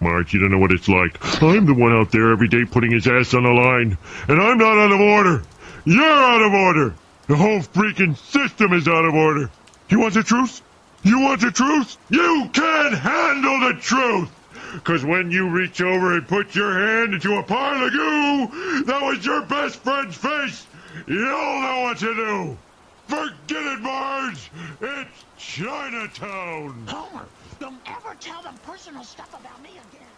Marge, you don't know what it's like. I'm the one out there every day putting his ass on the line. And I'm not out of order. You're out of order. The whole freaking system is out of order. You want the truth? You want the truth? You can't handle the truth! Cause when you reach over and put your hand into a pile of goo, that was your best friend's face! You'll know what to do! Forget it, Marge! It's Chinatown! Homer, don't ever tell them personal stuff about me again.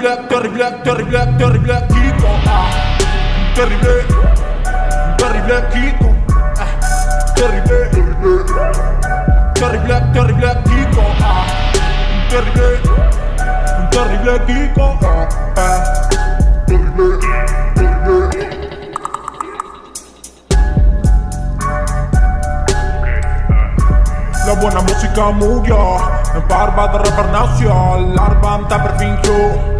terrible, terrible, terrible, terrible Kiko. Ah, terrible, terrible Kiko. Terrible, terrible, terrible Kiko. Terrible, terrible Kiko. Terrible, terrible. La buona musica murió en barba de referencia Larva per fingió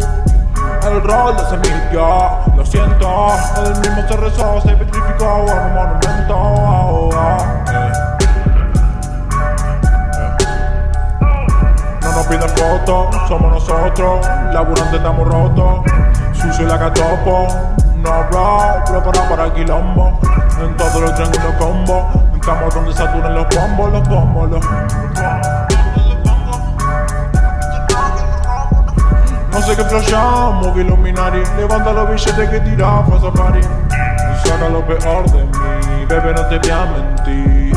el rol de semilla Lo siento, el mismo se rezó, se petrificó en un monumento. Oh, eh. No nos piden fotos, somos nosotros Laburante estamos rotos. Sucio la catopo No bro, preparado para el quilombo. En todos los triángulos combo En donde saturan los bombos, los bombos, los Non sai che flashiamo, vi illuminari. Levanta la viscete che dirà cosa pari Sácalo peor de mí, bebé no te voy a mentir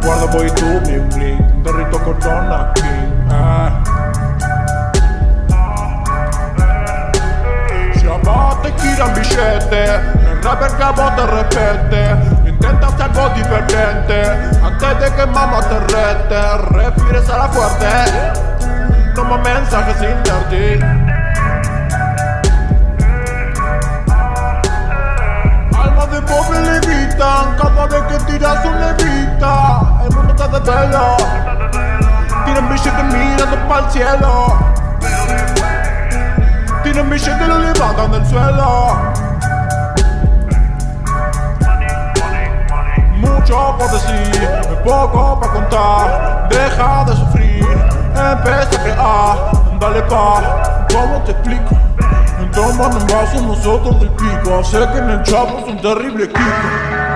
Guarda poi tu eh? mi bling bling, con corona king eh. Sciabate chi l'ambiscete, non la perché vota repete Intenta hacer algo divertente, antes de que mamá te rete Refires a la fuerte, toma mensajes sin tardí De pobre levitan, cada vez que tiras un levita. El mundo te desvela, tienen billetes mirando para el cielo Tienen billetes lo levantan del suelo. Mucho por decir, poco para contar. Deja de sufrir, empieza a crear. Dale pa, ¿cómo te explico? Entramos en vaso nosotros del pico Sé que en el chapo es un terrible kiko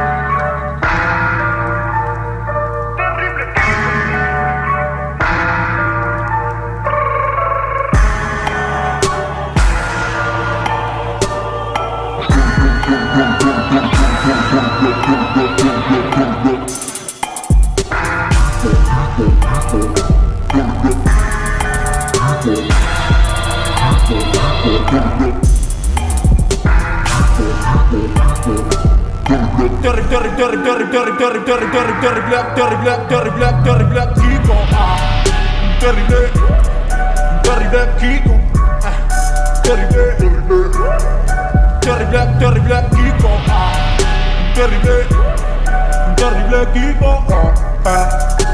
Terry, Terry, Terry, Terry, Terry, Terry, Terry, Terry, Terry, Black, Terry, Black, Terry, Black, Terry, Black, Kiko, ah, Terry,